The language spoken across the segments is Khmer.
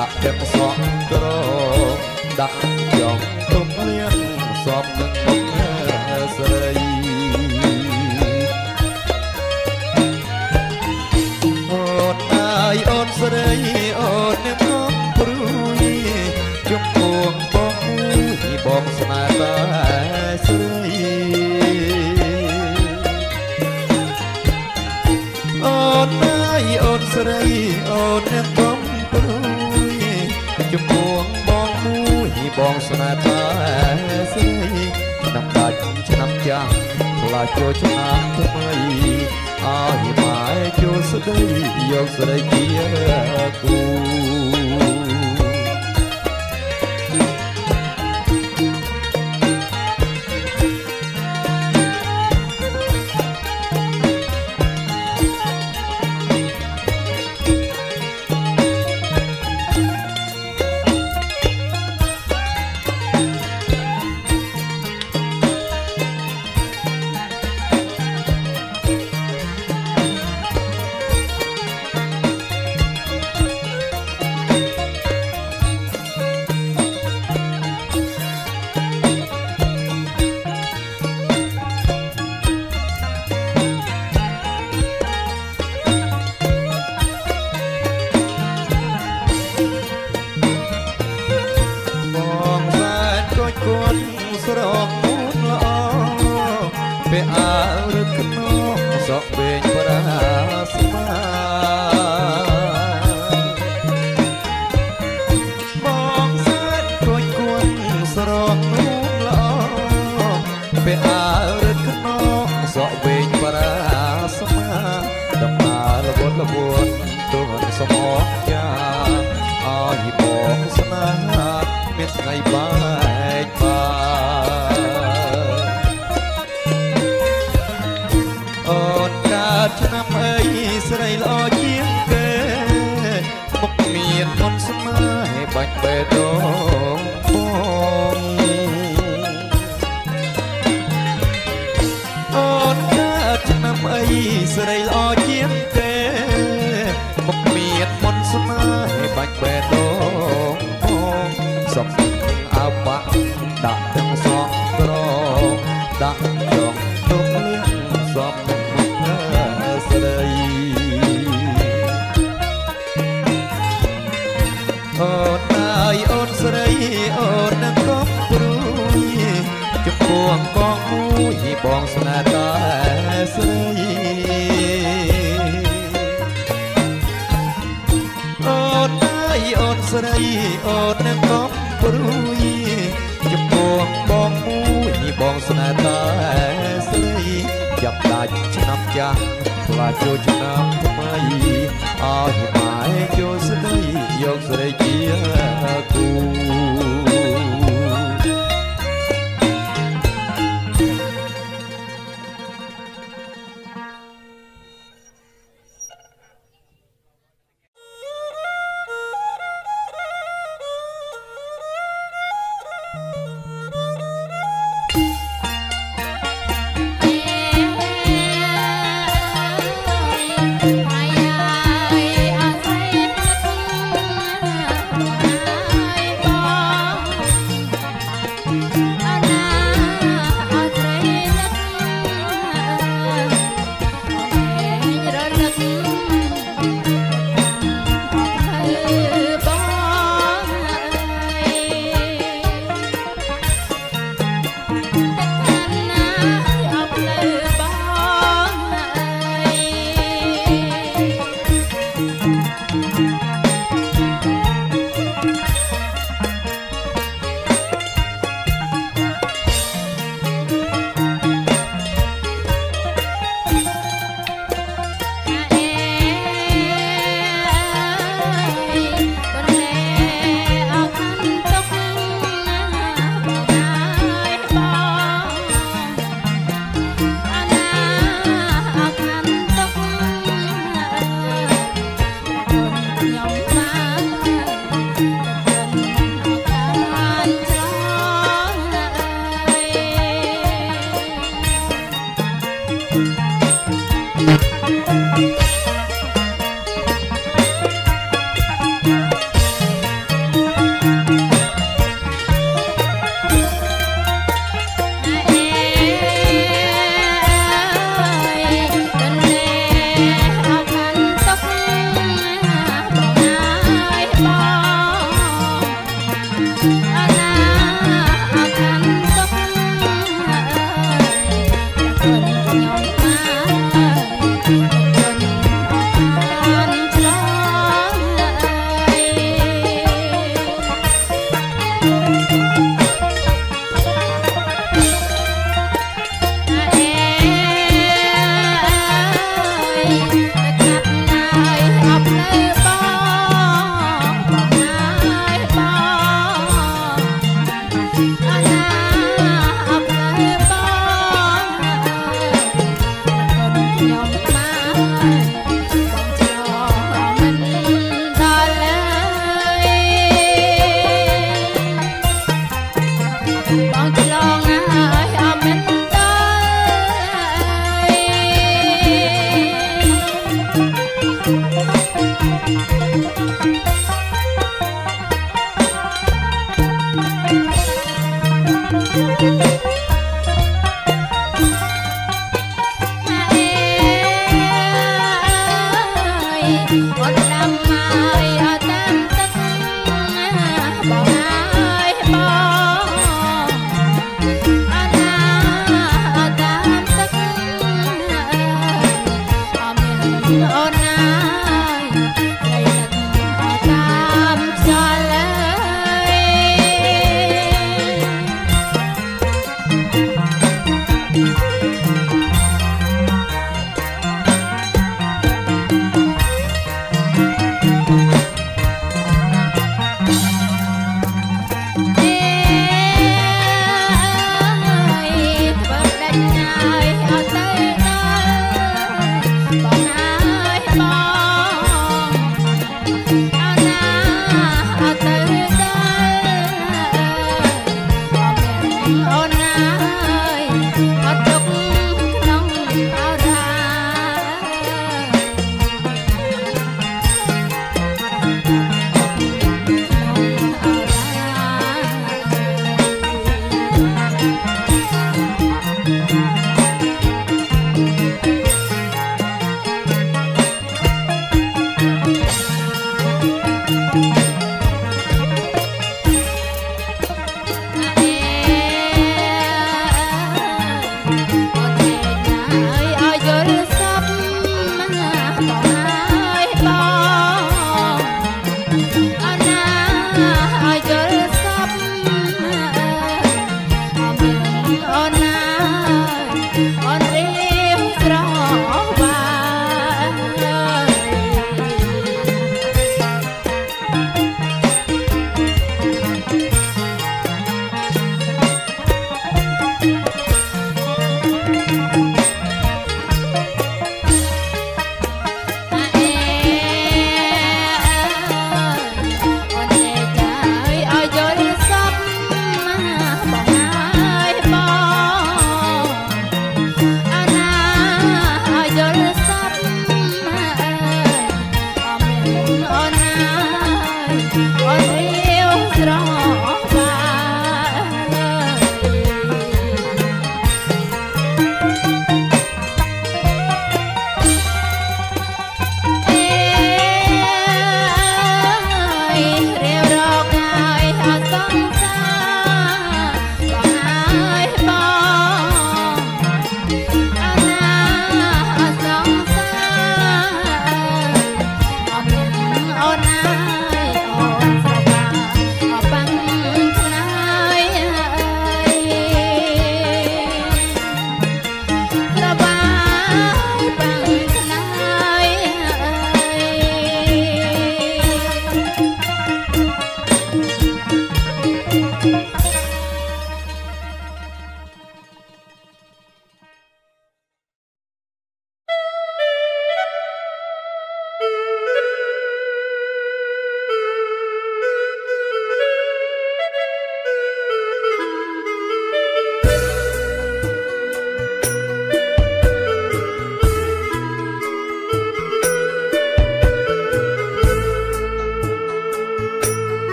ដាក់ទឹកសក់ក្រដាក់ចង់ទុំលៀងសពនឹង ចូលឆ្នាំថ្មីឲ្យម៉ែចូលស្ដីយកស្រីជាគូ Israel, oh. vou te dar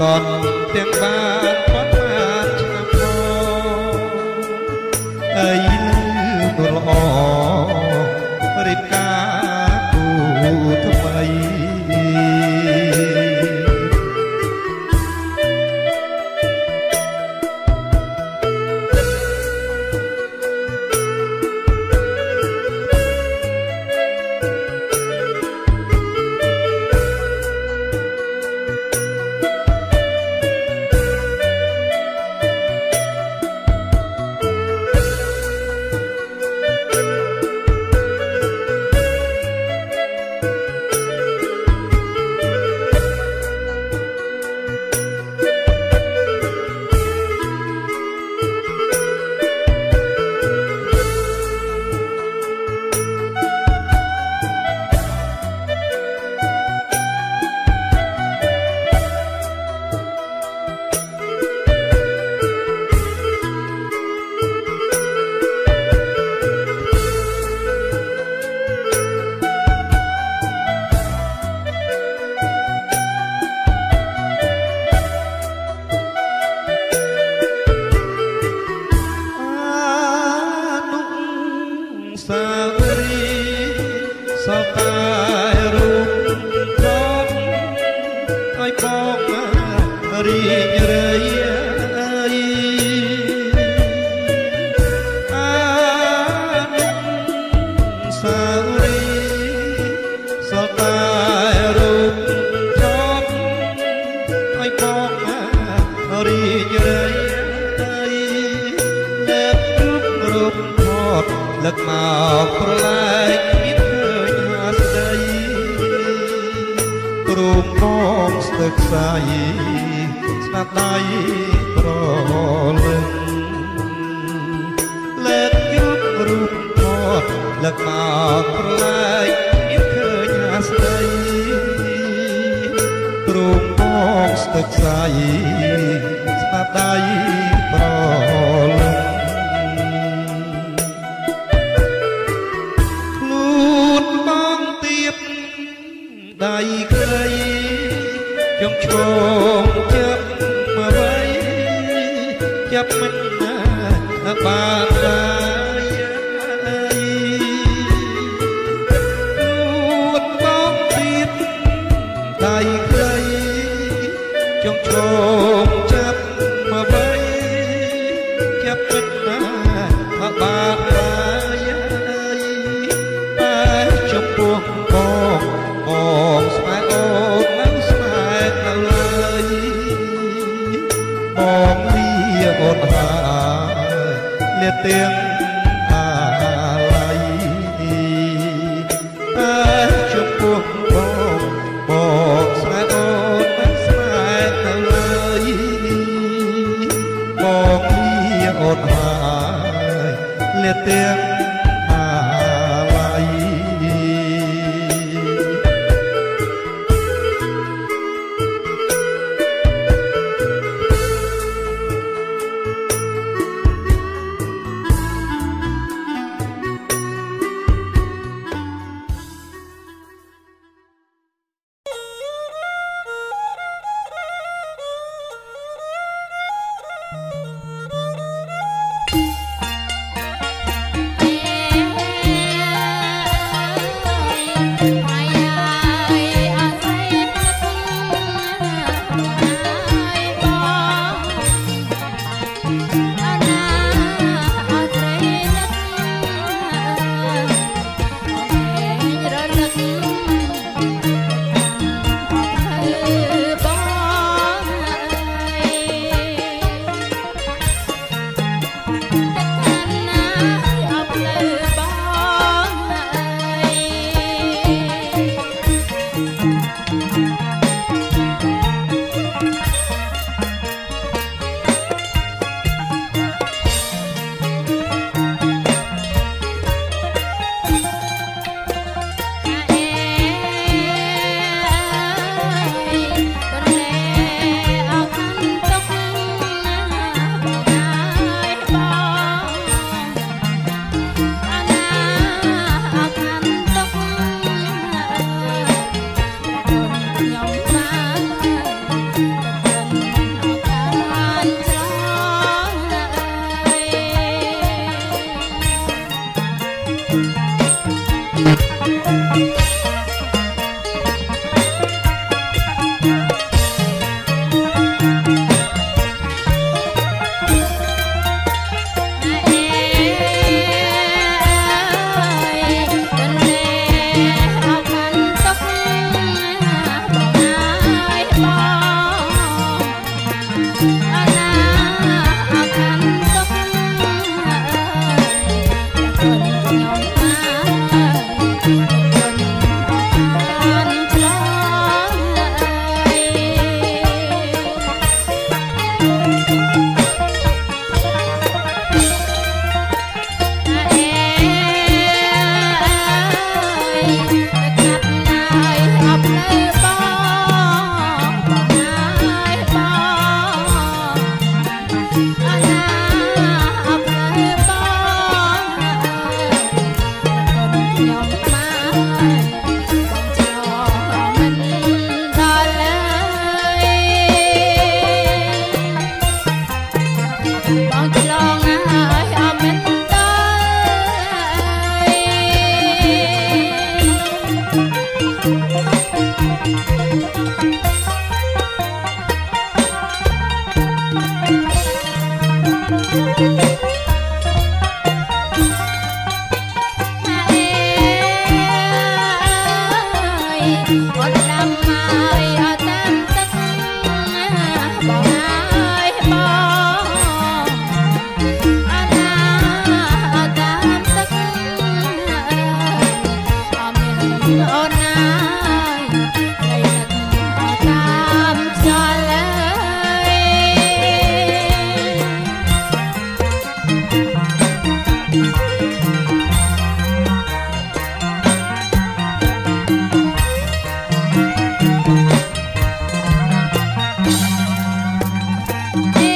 តនទាំងបានផុតបានឆ្នាំផងអី ដៃក្រីខ្ញុំឈោងចាប់មកໄວចាប់មិនបានបាន Yeah.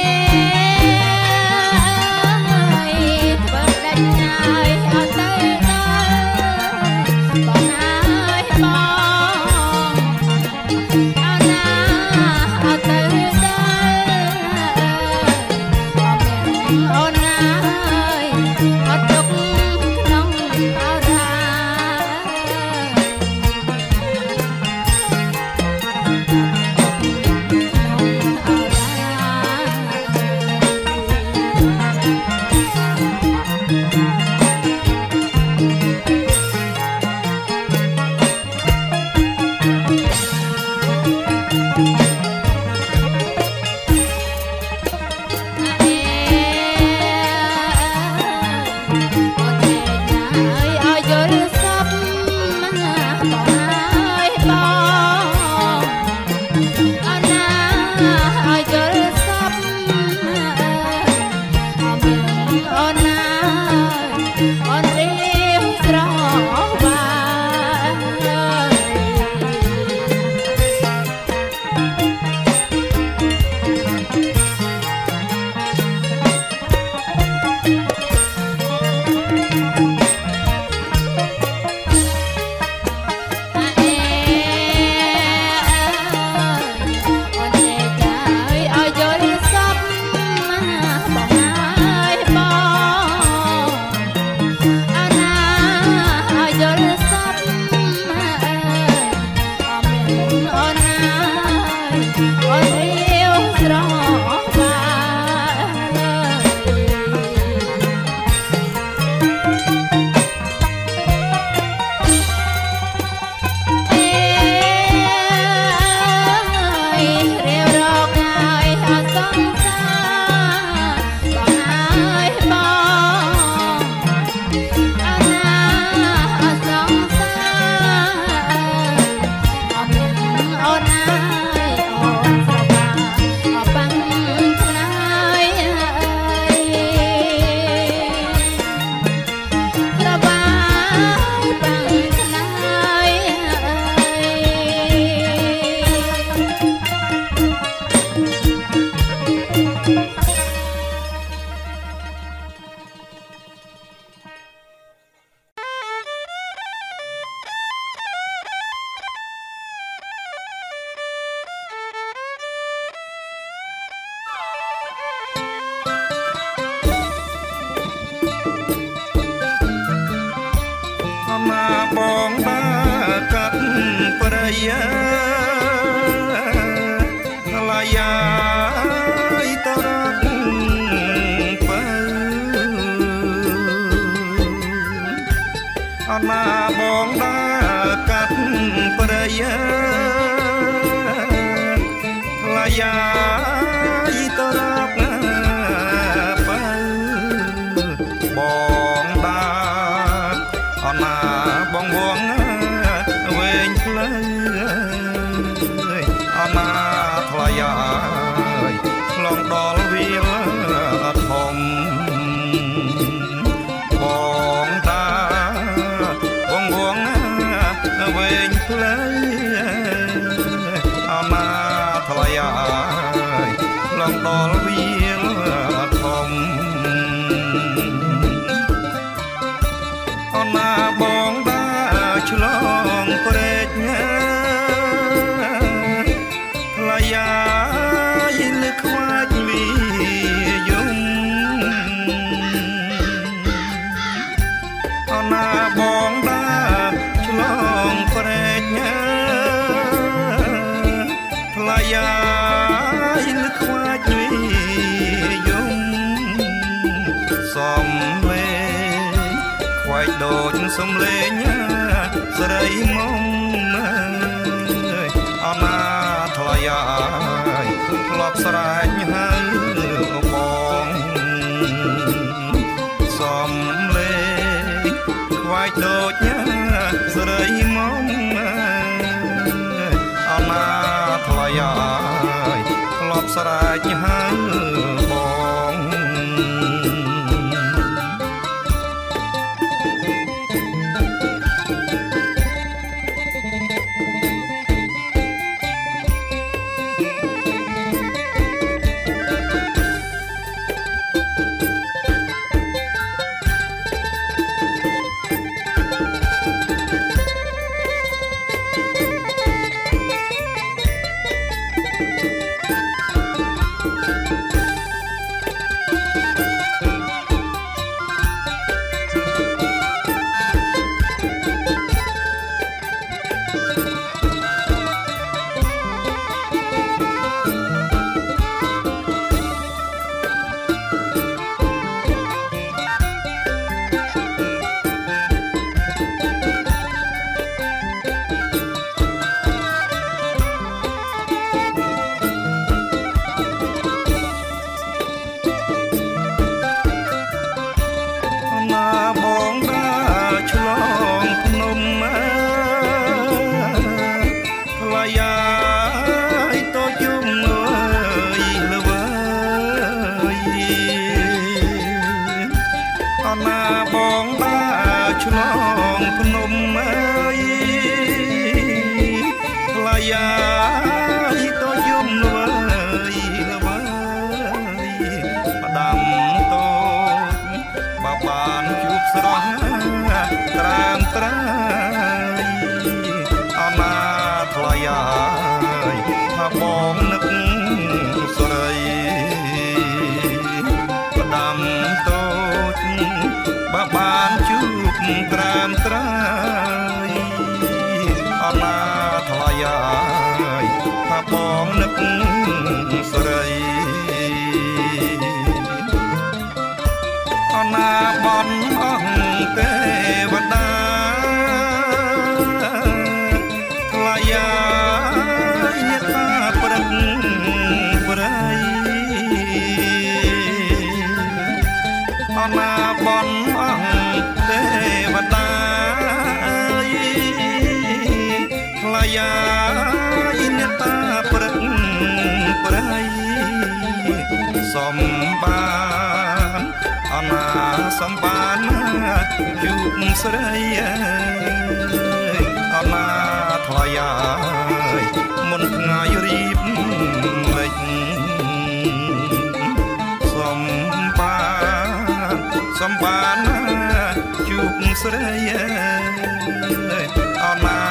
ំបានអនាសម្បានយុគស្រីអនាថ្លៃអើយមុនថ្ងៃរៀបលេចសម្បានសម្បានយុគស្រីអនា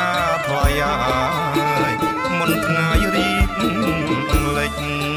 ថ្លៃអើយមុនថ្ងៃរៀបលេច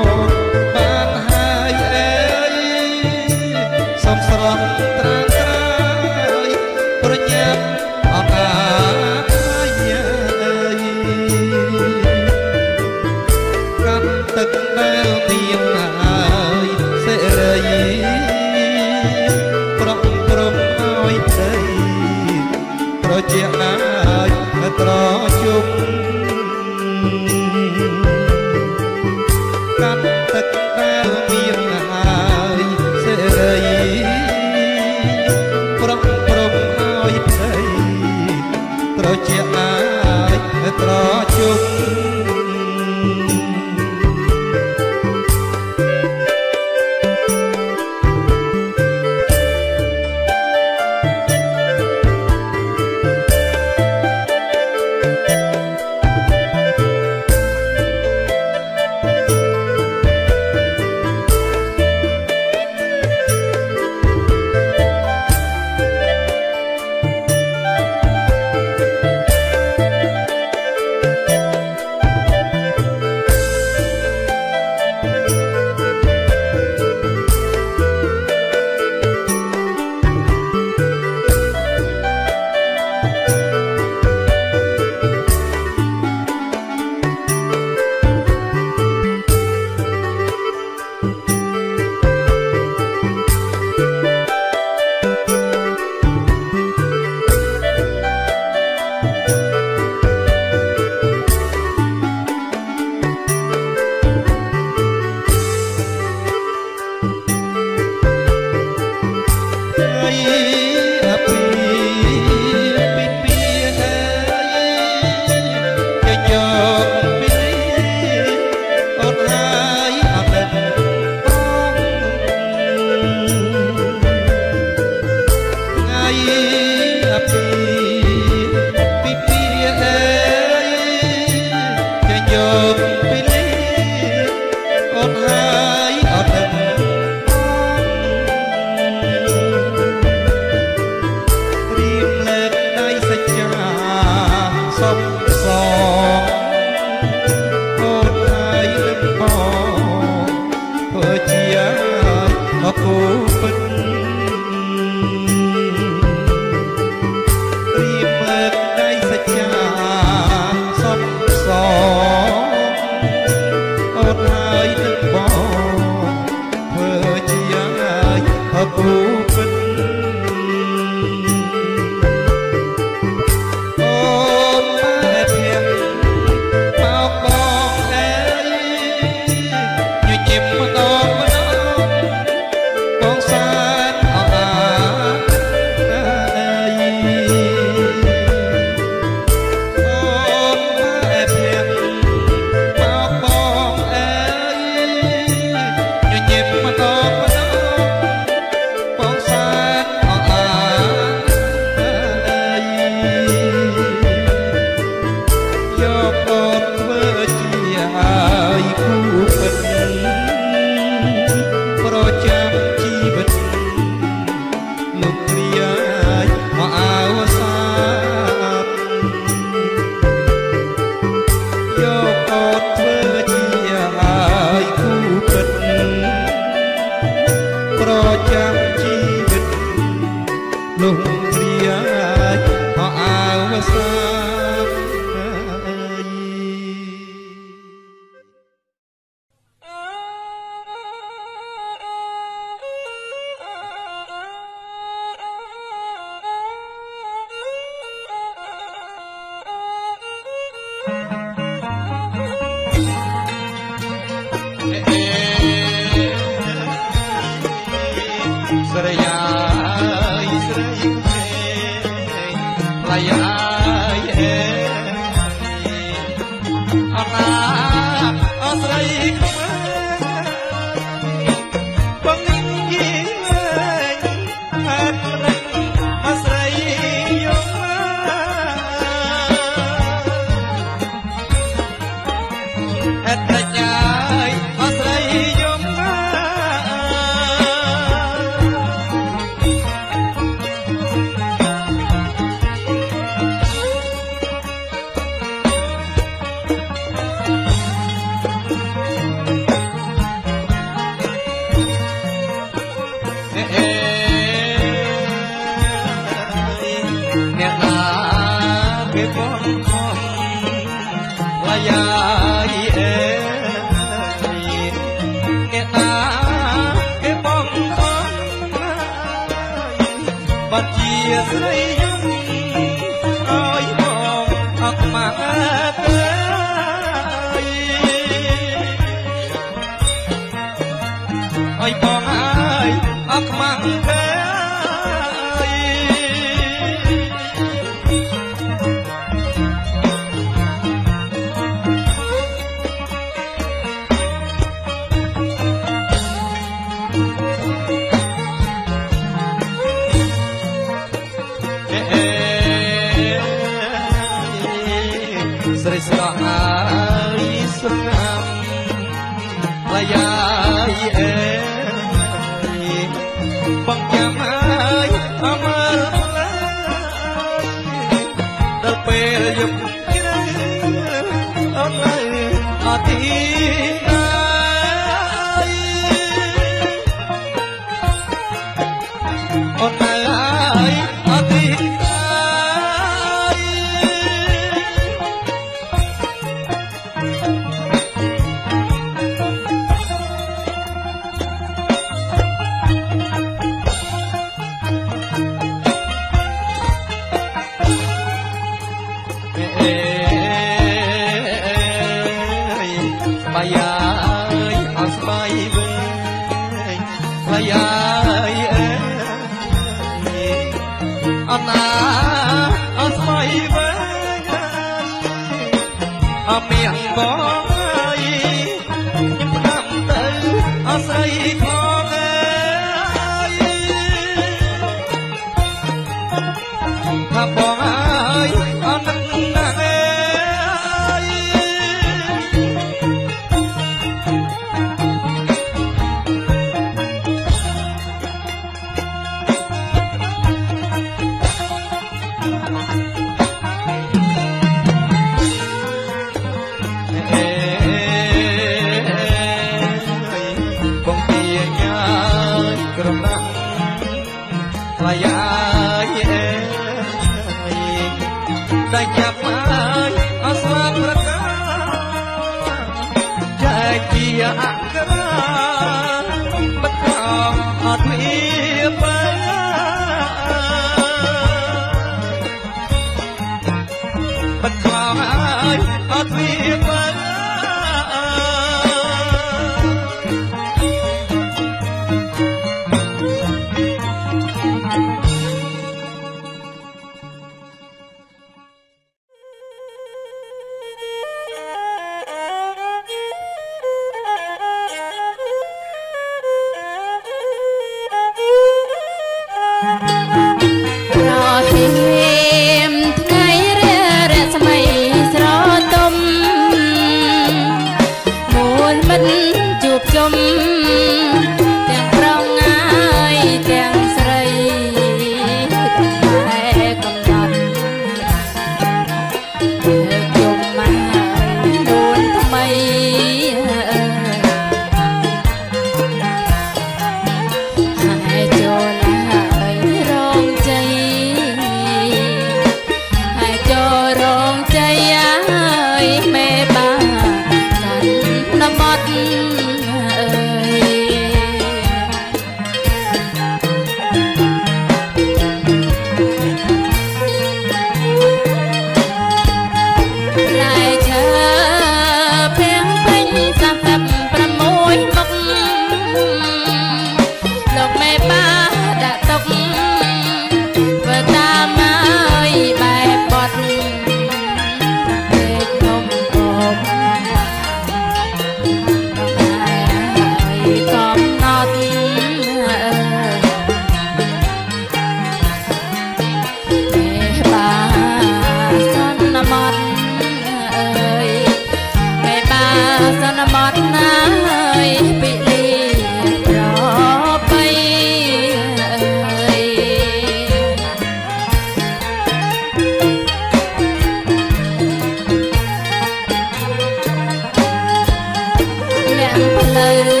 រ